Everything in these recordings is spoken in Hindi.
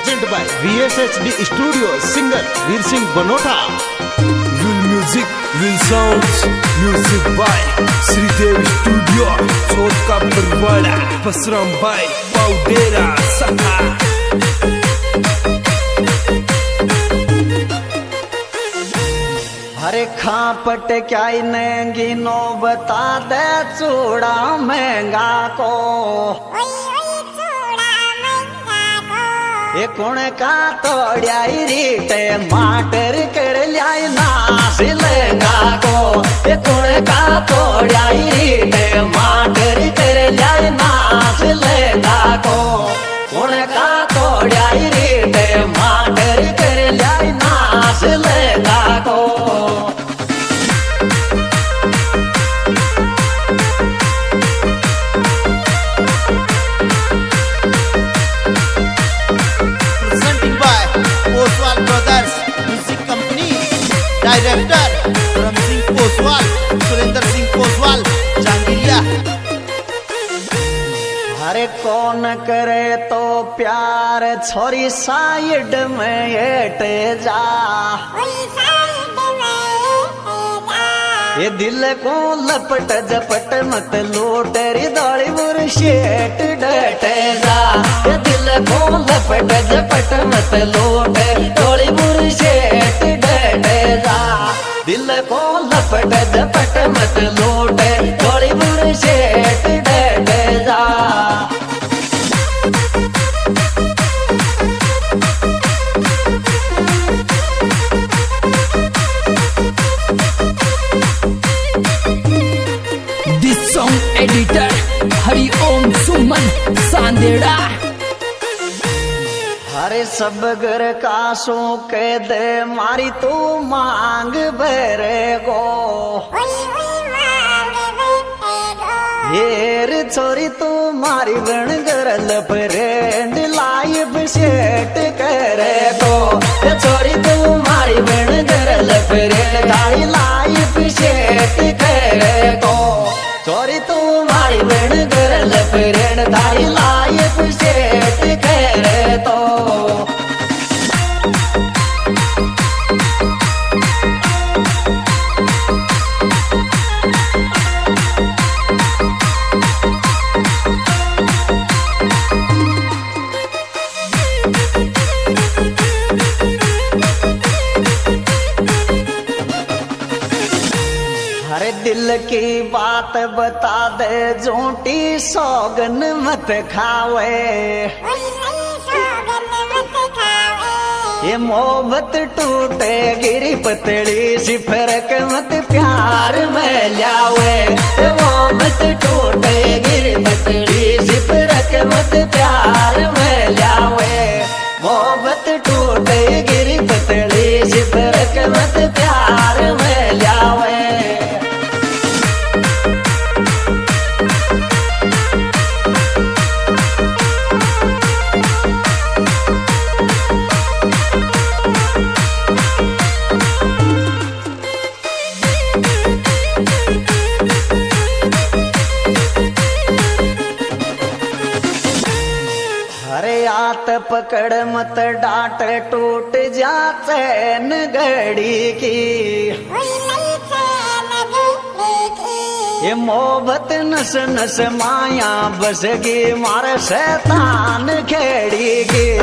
Present by VSHD studio singer Veer Singh Banota will music will sounds music by Shridev studio चोट का परवाड़ा पसराम बाय पाउडेरा सखा अरे खापट क्या नंगी नो बता दे चूड़ा महँगा को। ये कौन का तोड़ाई रीटे, माटर कर लियाई नास लेगा को? ये कौन का तोड़ाई कौन करे तो प्यार? छोरी साइड में एट जा। ये दिल को लपट जपट मत लूट रे दौड़ी बुरशेट डटे जा। ये दिल को लपट जपट मत लूट दौड़ी बुरशेट डटे जा। दिल को लपट जपट मत लूट दौड़ी Sandera हरे सब घर का सो के दे मारी तू मांग बेरे गो। येर छोरी तू मारी बन गरल फ्रेंड लाइव सेट करे गो। छोरी तू मारी बन फ्रेंड गाड़ी लाइव सेट करे गो। छोरी तू मारी बन गरल फ्रेंड गाड़ी दिल की बात बता दे, झूठी सौगन मत खावे। ये मोहब्बत टूटे, गिरी पतड़ी सी फरक मत प्यार में लावे मोहब्बत टूटे, गिरी पतड़ी सी फरक मत प्यार में लावे मोहब्बत टूटे, गिरी पतड़ी सी फरक मत प्यार पकड़ मत डांट, टूट जा चैन गड़ी की। ये मोहब्बत नस नस माया बस बसगी मारे शैतान खेड़ी की।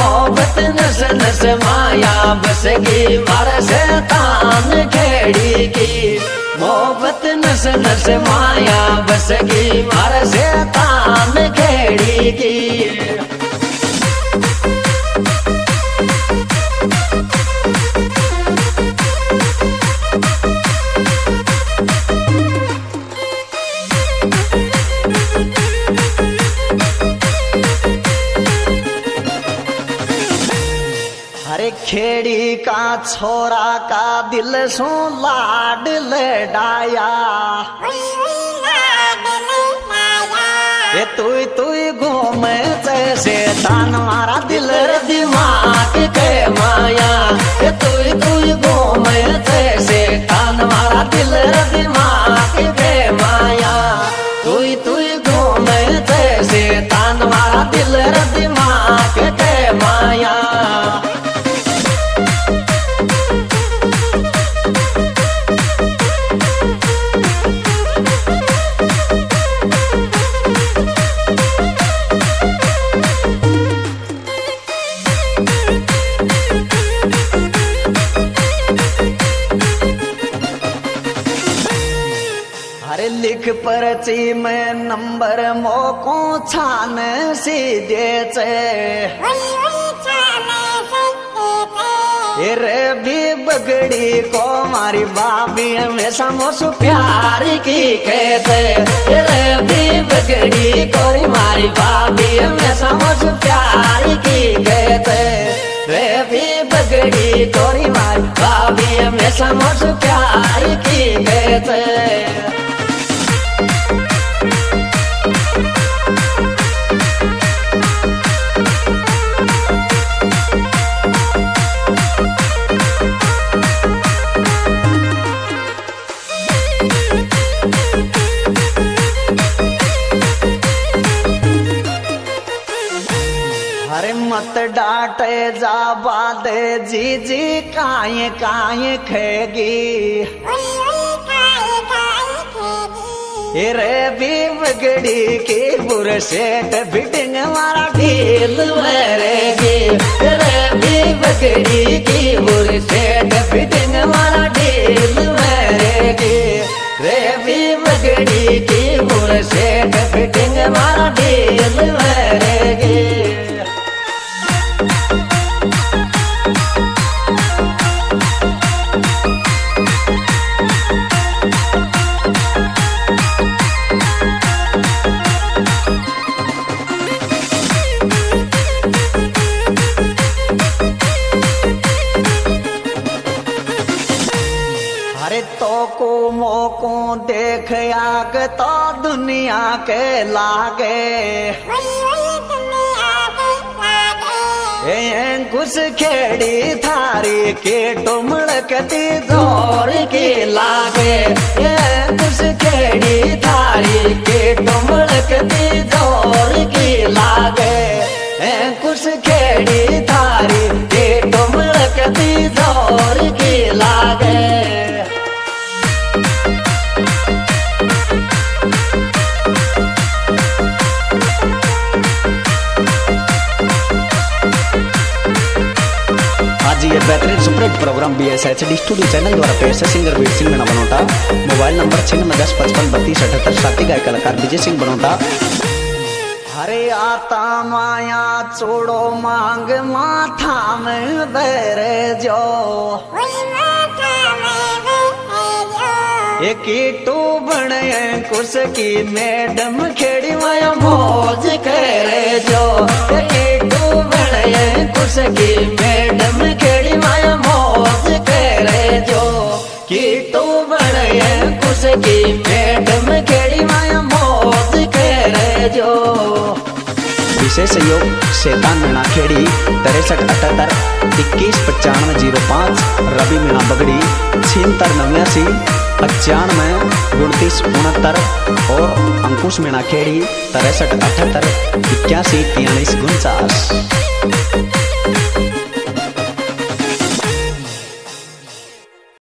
मोहब्बत नस नस माया बस बसगी मारे शैतान खेड़ी की। मोहब्बत नस नस माया बस बसगी मारे शैतान खेड़ी की। खेड़ी का छोरा का दिल सो लाड लडाया ये तुई तुई घूमे जैसे तान मारा दिल दिमाग के माया। ये तुई घूमे जैसे तान मारा दिल दिमाग पर्ची में नंबर मोको छान सीधे रे भी बगड़ी को मारी बाबी में समोस प्यार की कहते रे भी बगड़ी को मारी बाबी में समोस प्यार की कहते रे भी बगड़ी कोरी मारी बाबी में समोस प्यार की कहते जा जी जी काय काय खेगी। रे भी बगड़ी की बुरशेट फिटिंग मारा ढील मरेगी। रे भी बगड़ी की बुरशेट फिटिंग मारा ढील मरेगी। रे भी बगड़ी की बुरशेट फिटिंग मारा ढील तो दुनिया के लागे। कुछ घुस खेड़ी थारी के टुमड़कती ज़ोर की लागे। कुछ घुस खेड़ी थारी के टुमड़कती ज़ोर की बेहतरीन superhit program B S H D studio channel द्वारा पेश है singer Veer Singh Banota mobile number छिन्नवे दस पचपन बत्तीस अठहत्तर साथी गायक कलाकार विजय सिंह बनोटा हरे आता माया चोड़ो मांग, माथा में बैर जो। एक टू बने कुछ की मैडम खेड़ी माया मौज करे जो। एक टू बने कुछ की मैडम विशेष सहयोग शैतान मीणा खेड़ी तिरसठ अठहत्तर, इक्कीस पचानवे ज़ीरो पाँच, रवि मीणा बगड़ी, छिहत्तर नव्यासी, पचानवे उनतीस उनहत्तर, और अंकुश मीणा खेड़ी तिरसठ अठहत्तर, इक्यासी तियालीस उनचास।